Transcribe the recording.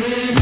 Mm-hmm.